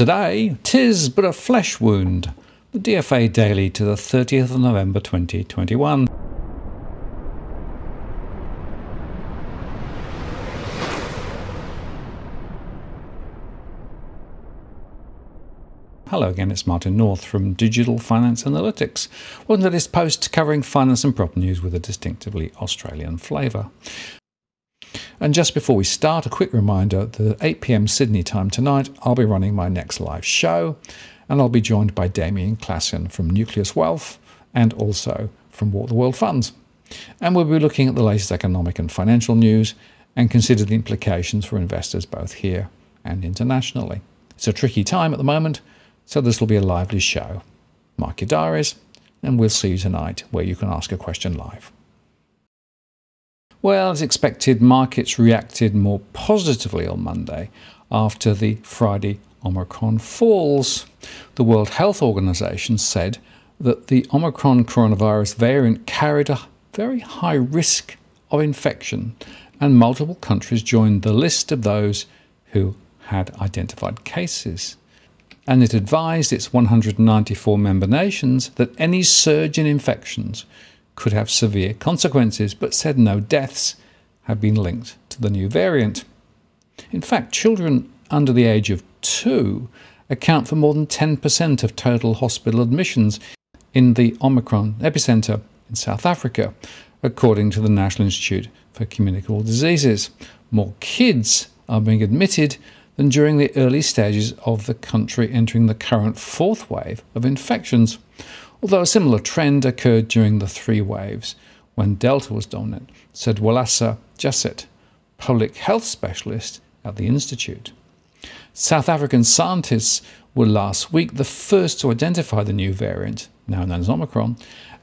Today, tis but a flesh wound. The DFA Daily to the 30th of November 2021. Hello again, it's Martin North from Digital Finance Analytics. Welcome to this post covering finance and property news with a distinctively Australian flavour. And just before we start, a quick reminder that at 8 pm Sydney time tonight, I'll be running my next live show, and I'll be joined by Damien Klassen from Nucleus Wealth and also from Walk the World Funds. And we'll be looking at the latest economic and financial news and consider the implications for investors both here and internationally. It's a tricky time at the moment so this will be a lively show. Mark your diaries, and we'll see you tonight where you can ask a question live. Well, as expected, markets reacted more positively on Monday after the Friday Omicron falls. The World Health Organization said that the Omicron coronavirus variant carried a very high risk of infection, and multiple countries joined the list of those who had identified cases and it advised its 194 member nations that any surge in infections could have severe consequences, but said no deaths had been linked to the new variant. In fact, children under the age of two account for more than 10% of total hospital admissions in the Omicron epicenter in South Africa, according to the National Institute for Communicable Diseases. More kids are being admitted than during the early stages of the country entering the current fourth wave of infections, although a similar trend occurred during the three waves when Delta was dominant, said Waasila Jassat, public health specialist at the Institute. South African scientists were last week the first to identify the new variant, now known as Omicron,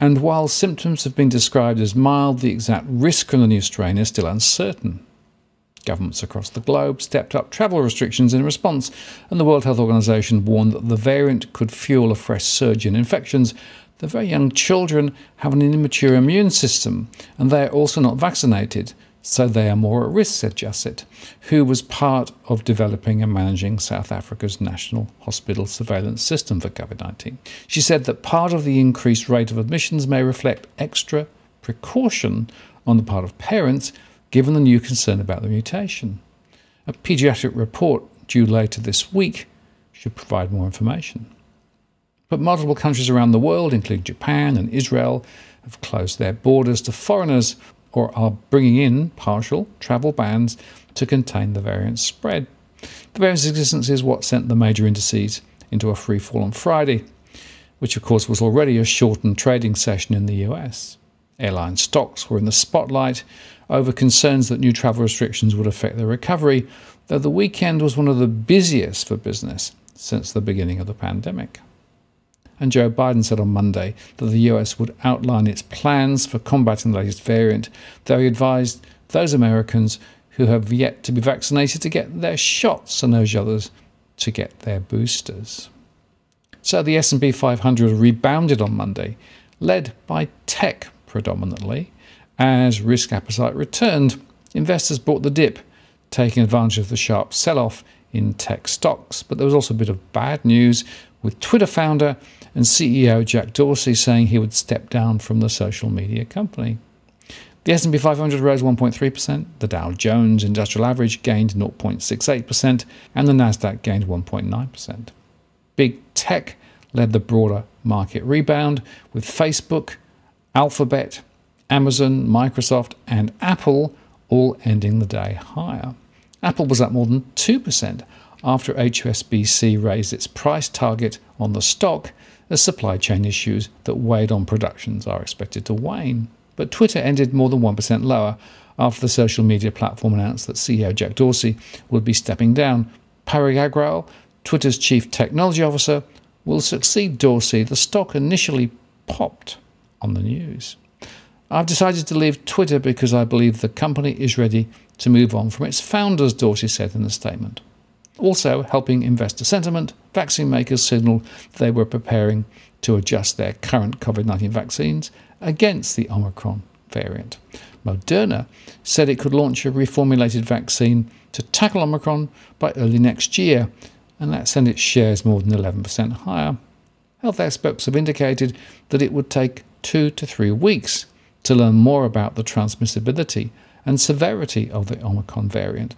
and while symptoms have been described as mild, the exact risk from the new strain is still uncertain. Governments across the globe stepped up travel restrictions in response, and the World Health Organization warned that the variant could fuel a fresh surge in infections. The very young children have an immature immune system, and they are also not vaccinated, so they are more at risk, said Jassat, who was part of developing and managing South Africa's national hospital surveillance system for COVID 19. She said that part of the increased rate of admissions may reflect extra precaution on the part of parents given the new concern about the mutation. A paediatric report due later this week should provide more information. But multiple countries around the world, including Japan and Israel, have closed their borders to foreigners or are bringing in partial travel bans to contain the variant's spread. The variant's existence is what sent the major indices into a free fall on Friday, which of course was already a shortened trading session in the US. Airline stocks were in the spotlight over concerns that new travel restrictions would affect their recovery, though the weekend was one of the busiest for business since the beginning of the pandemic. And Joe Biden said on Monday that the US would outline its plans for combating the latest variant, though he advised those Americans who have yet to be vaccinated to get their shots and those others to get their boosters. So the S&P 500 rebounded on Monday, led by tech predominantly. As risk appetite returned, investors bought the dip, taking advantage of the sharp sell off in tech stocks. But there was also a bit of bad news with Twitter founder and CEO Jack Dorsey saying he would step down from the social media company. The S&P 500 rose 1.3%, the Dow Jones Industrial Average gained 0.68%, and the Nasdaq gained 1.9%. Big tech led the broader market rebound with Facebook Alphabet, Amazon, Microsoft, and Apple all ending the day higher. Apple was up more than 2% after HSBC raised its price target on the stock as supply chain issues that weighed on productions are expected to wane. But Twitter ended more than 1% lower after the social media platform announced that CEO Jack Dorsey would be stepping down. Parag Agrawal, Twitter's chief technology officer, will succeed Dorsey. The stock initially popped on the news. I've decided to leave Twitter because I believe the company is ready to move on from its founders, Dorsey said in a statement. Also, helping investor sentiment, vaccine makers signaled they were preparing to adjust their current COVID 19 vaccines against the Omicron variant. Moderna said it could launch a reformulated vaccine to tackle Omicron by early next year, and that sent its shares more than 11% higher. Health experts have indicated that it would take two to three weeks to learn more about the transmissibility and severity of the Omicron variant.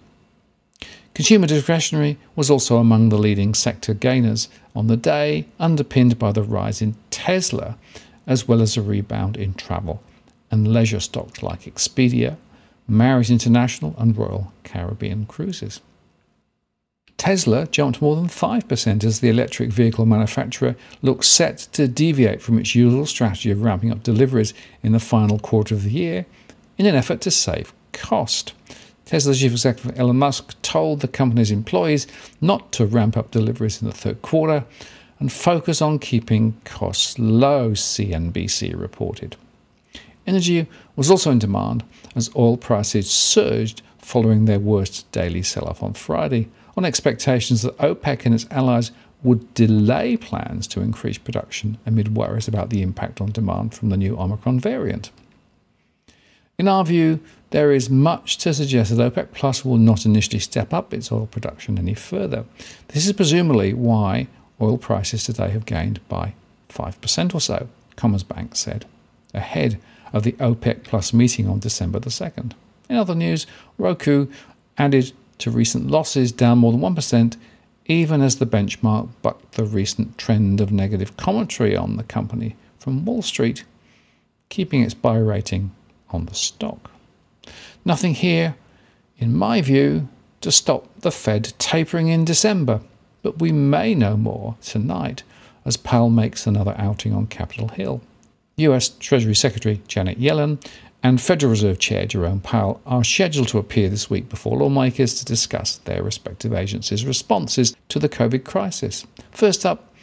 Consumer discretionary was also among the leading sector gainers on the day, underpinned by the rise in Tesla, as well as a rebound in travel and leisure stocks like Expedia, Marriott International, and Royal Caribbean Cruises. Tesla jumped more than 5% as the electric vehicle manufacturer looks set to deviate from its usual strategy of ramping up deliveries in the final quarter of the year in an effort to save cost. Tesla chief executive Elon Musk told the company's employees not to ramp up deliveries in the third quarter and focus on keeping costs low, CNBC reported. Energy was also in demand as oil prices surged following their worst daily sell off on Friday, on expectations that OPEC and its allies would delay plans to increase production amid worries about the impact on demand from the new Omicron variant. In our view, there is much to suggest that OPEC Plus will not initially step up its oil production any further. This is presumably why oil prices today have gained by 5% or so, Commerzbank said, ahead of the OPEC Plus meeting on December the 2nd. In other news, Roku added to recent losses down more than 1%, even as the benchmark bucked the recent trend of negative commentary on the company from Wall Street, keeping its buy rating on the stock. Nothing here, in my view, to stop the Fed tapering in December, but we may know more tonight as Powell makes another outing on Capitol Hill. US Treasury Secretary Janet Yellen and Federal Reserve Chair Jerome Powell are scheduled to appear this week before lawmakers to discuss their respective agencies' responses to the COVID crisis. First up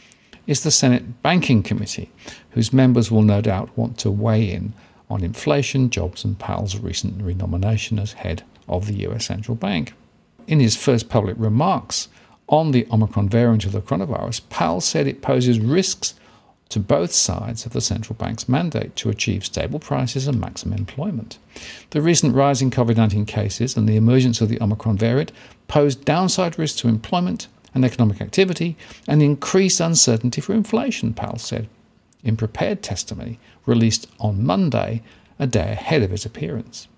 is the Senate Banking Committee, whose members will no doubt want to weigh in on inflation, jobs, and Powell's recent renomination as head of the US Central Bank. In his first public remarks on the Omicron variant of the coronavirus, Powell said it poses risks to both sides of the central bank's mandate to achieve stable prices and maximum employment. The recent rise in COVID 19 cases and the emergence of the Omicron variant pose downside risks to employment and economic activity and increase uncertainty for inflation, Powell said in prepared testimony released on Monday, a day ahead of his appearance.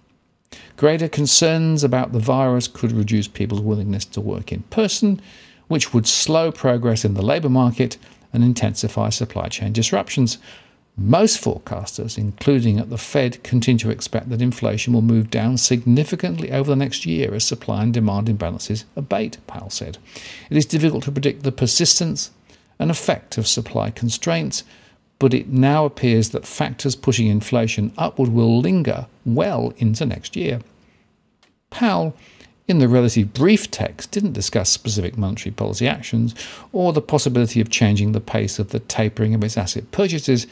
Greater concerns about the virus could reduce people's willingness to work in person, which would slow progress in the labour market and intensify supply chain disruptions. Most forecasters, including at the Fed, continue to expect that inflation will move down significantly over the next year as supply and demand imbalances abate, Powell said. It is difficult to predict the persistence and effect of supply constraints, but it now appears that factors pushing inflation upward will linger well into next year. Powell, in the relatively brief text, didn't discuss specific monetary policy actions or the possibility of changing the pace of the tapering of its asset purchases.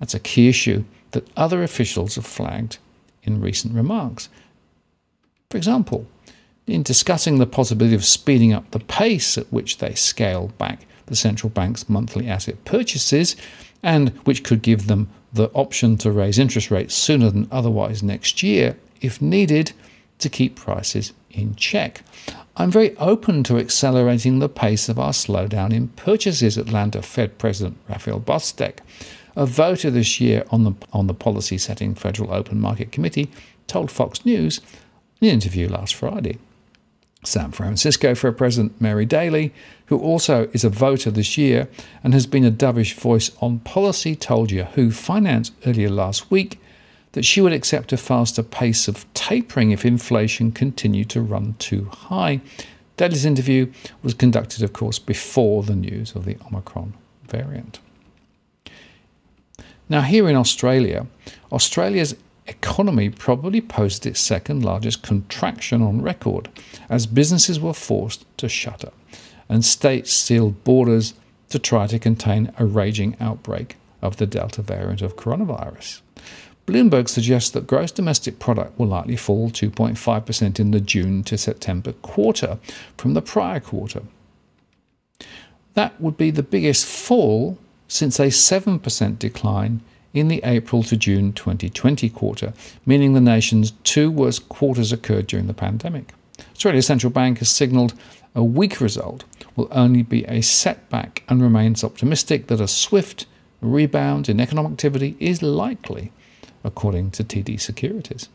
That's a key issue that other officials have flagged in recent remarks. For example, in discussing the possibility of speeding up the pace at which they scale back the central bank's monthly asset purchases, and which could give them the option to raise interest rates sooner than otherwise next year if needed to keep prices in check. I'm very open to accelerating the pace of our slowdown in purchases, Atlanta Fed President Raphael Bostic, a voter this year on the, on the policy setting Federal Open Market Committee, told Fox News in an interview last Friday. San Francisco for President Mary Daly, who also is a voter this year and has been a dovish voice on policy, told Yahoo Finance earlier last week that she would accept a faster pace of tapering if inflation continued to run too high. Daly's interview was conducted, of course, before the news of the Omicron variant. Now, here in Australia, Australia's economy probably posted its second largest contraction on record as businesses were forced to shutter and states sealed borders to try to contain a raging outbreak of the Delta variant of coronavirus. Bloomberg suggests that gross domestic product will likely fall 2.5% in the June to September quarter from the prior quarter. That would be the biggest fall since a 7% decline in the April to June 2020 quarter, meaning the nation's two worst quarters occurred during the pandemic. Australia's central bank has signalled a weak result will only be a setback and remains optimistic that a swift rebound in economic activity is likely, according to TD Securities.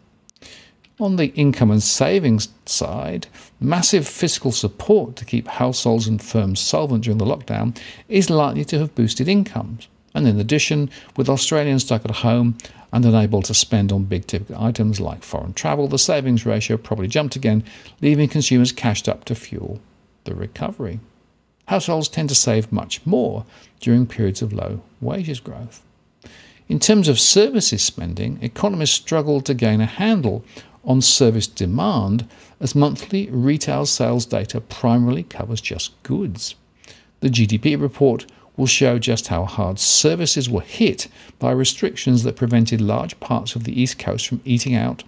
On the income and savings side, massive fiscal support to keep households and firms solvent during the lockdown is likely to have boosted incomes. And in addition, with Australians stuck at home and unable to spend on big ticket items like foreign travel, the savings ratio probably jumped again, leaving consumers cashed up to fuel the recovery. Households tend to save much more during periods of low wages growth. In terms of services spending, economists struggle to gain a handle on service demand as monthly retail sales data primarily covers just goods. The GDP report will show just how hard services were hit by restrictions that prevented large parts of the East Coast from eating out,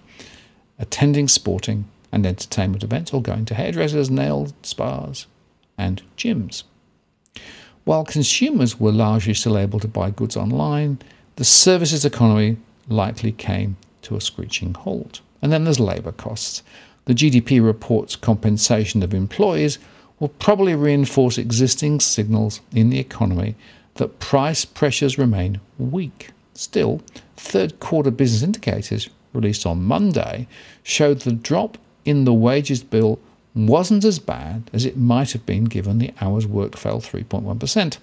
attending sporting and entertainment events, or going to hairdressers, nail spas, and gyms. While consumers were largely still able to buy goods online, the services economy likely came to a screeching halt. And then there's labour costs. The GDP report's compensation of employees will probably reinforce existing signals in the economy that price pressures remain weak. Still, third quarter business indicators released on Monday showed the drop in the wages bill wasn't as bad as it might have been given the hours work fell 3.1%.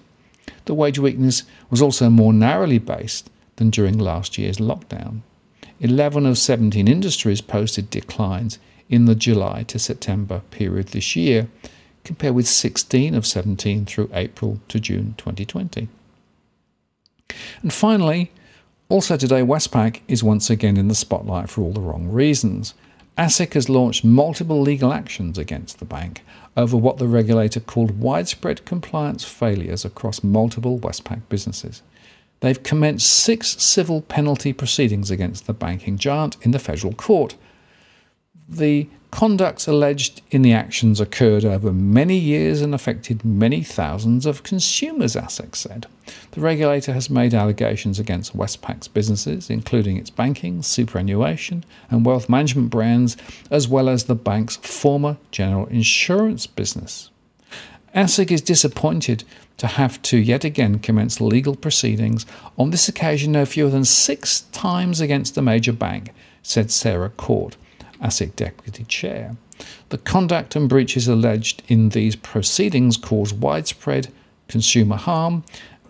The wage weakness was also more narrowly based than during last year's lockdown. 11 of 17 industries posted declines in the July to September period this year, compared with 16 of 17 through April to June 2020. And finally, also today, Westpac is once again in the spotlight for all the wrong reasons. ASIC has launched multiple legal actions against the bank over what the regulator called widespread compliance failures across multiple Westpac businesses. They've commenced six civil penalty proceedings against the banking giant in the federal court. The conduct alleged in the actions occurred over many years and affected many thousands of consumers, ASIC said. The regulator has made allegations against Westpac's businesses, including its banking, superannuation, and wealth management brands, as well as the bank's former general insurance business. ASIC is disappointed to have to yet again commence legal proceedings, on this occasion no fewer than six times against a major bank, said Sarah Court, ASIC Deputy Chair. The conduct and breaches alleged in these proceedings caused widespread consumer harm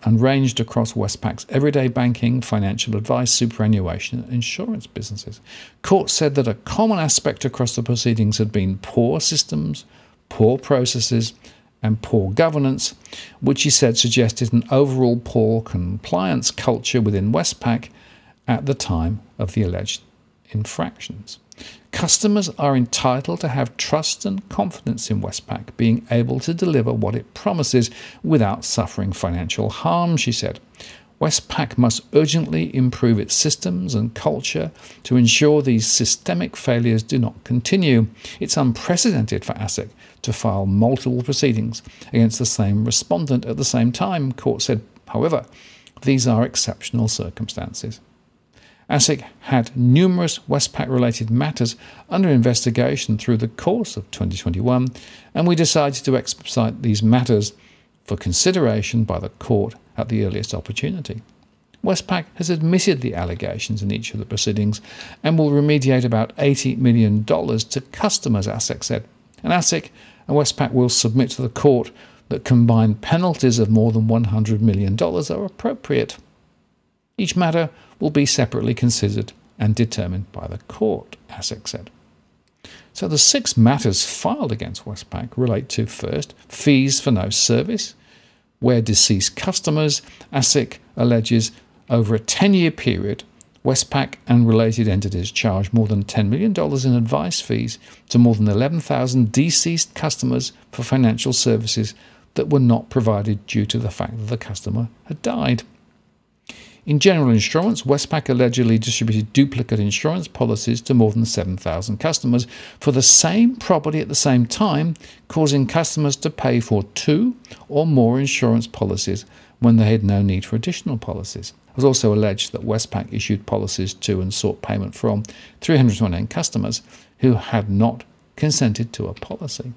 and ranged across Westpac's everyday banking, financial advice, superannuation, and insurance businesses. Court said that a common aspect across the proceedings had been poor systems, poor processes, and poor governance, which he said suggested an overall poor compliance culture within Westpac at the time of the alleged infractions. Customers are entitled to have trust and confidence in Westpac being able to deliver what it promises without suffering financial harm, she said. Westpac must urgently improve its systems and culture to ensure these systemic failures do not continue. It's unprecedented for ASIC to file multiple proceedings against the same respondent at the same time, court said. However, these are exceptional circumstances. ASIC had numerous Westpac related matters under investigation through the course of 2021, and we decided to expedite these matters for consideration by the court at the earliest opportunity. Westpac has admitted the allegations in each of the proceedings and will remediate about $80 million to customers, ASIC said. And ASIC and Westpac will submit to the court that combined penalties of more than $100 million are appropriate. Each matter will be separately considered and determined by the court, ASIC said. So the six matters filed against Westpac relate to first, fees for no service, where deceased customers, ASIC alleges over a 10 year period, Westpac and related entities charged more than $10 million in advice fees to more than 11,000 deceased customers for financial services that were not provided due to the fact that the customer had died. In general insurance, Westpac allegedly distributed duplicate insurance policies to more than 7,000 customers for the same property at the same time, causing customers to pay for two or more insurance policies when they had no need for additional policies. It was also alleged that Westpac issued policies to and sought payment from 329 customers who had not consented to a policy.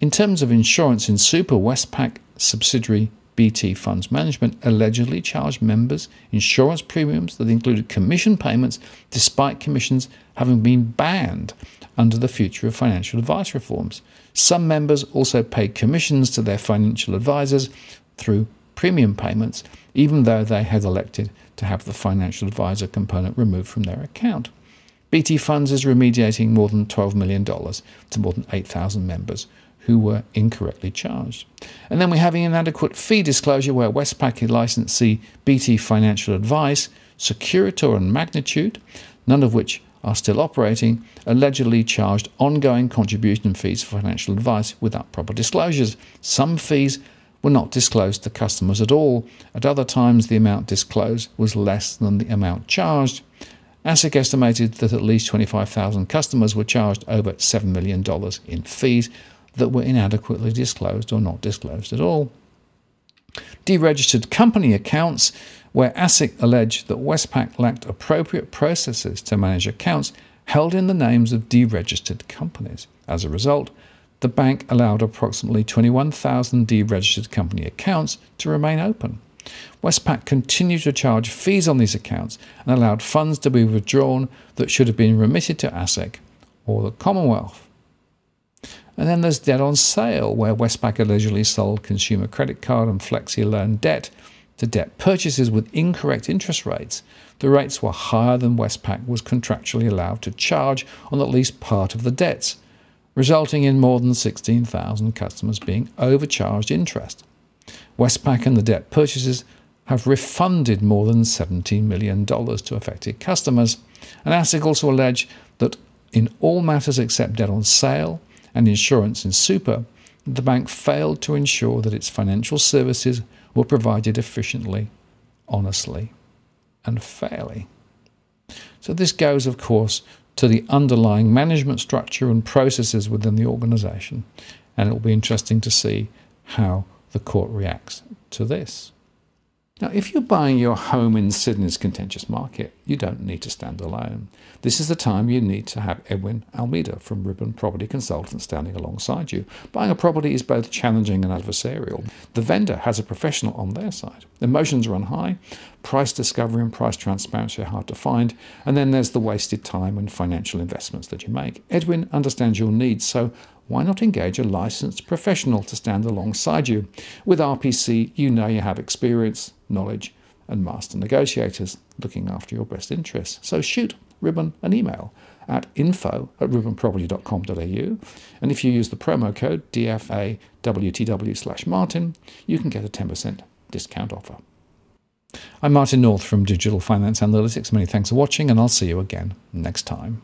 In terms of insurance in Super, Westpac subsidiary BT Funds Management allegedly charged members insurance premiums that included commission payments despite commissions having been banned under the Future of Financial Advice reforms. Some members also paid commissions to their financial advisors through premium payments, even though they had elected to have the financial advisor component removed from their account. BT Funds is remediating more than $12 million to more than 8,000 members who were incorrectly charged. And then we have inadequate fee disclosure where Westpac licensee BT Financial Advice, Securitor and Magnitude, none of which are still operating, allegedly charged ongoing contribution fees for financial advice without proper disclosures. Some fees were not disclosed to customers at all. At other times, the amount disclosed was less than the amount charged. ASIC estimated that at least 25,000 customers were charged over $7 million in fees, that were inadequately disclosed or not disclosed at all. Deregistered company accounts, where ASIC alleged that Westpac lacked appropriate processes to manage accounts held in the names of deregistered companies. As a result, the bank allowed approximately 21,000 deregistered company accounts to remain open. Westpac continued to charge fees on these accounts and allowed funds to be withdrawn that should have been remitted to ASIC or the Commonwealth. And then there's debt on sale, where Westpac allegedly sold consumer credit card and flexi loan debt to debt purchases with incorrect interest rates. The rates were higher than Westpac was contractually allowed to charge on at least part of the debts, resulting in more than 16,000 customers being overcharged interest. Westpac and the debt purchases have refunded more than $17 million to affected customers, and ASIC also alleged that in all matters except debt on sale, and insurance in super, the bank failed to ensure that its financial services were provided efficiently, honestly, and fairly. So, this goes, of course, to the underlying management structure and processes within the organisation, and it will be interesting to see how the court reacts to this. Now, if you're buying your home in Sydney's contentious market, you don't need to stand alone. This is the time you need to have Edwin Almeida from Ribbon Property Consultants standing alongside you. Buying a property is both challenging and adversarial. The vendor has a professional on their side. Emotions run high, price discovery and price transparency are hard to find, and then there's the wasted time and financial investments that you make. Edwin understands your needs, so why not engage a licensed professional to stand alongside you? With RPC, you know you have experience, knowledge, and master negotiators looking after your best interests. So shoot Ribbon an email at info at ribbonproperty.com.au. And if you use the promo code DFAWTW slash Martin, you can get a 10% discount offer. I'm Martin North from Digital Finance Analytics. Many thanks for watching, and I'll see you again next time.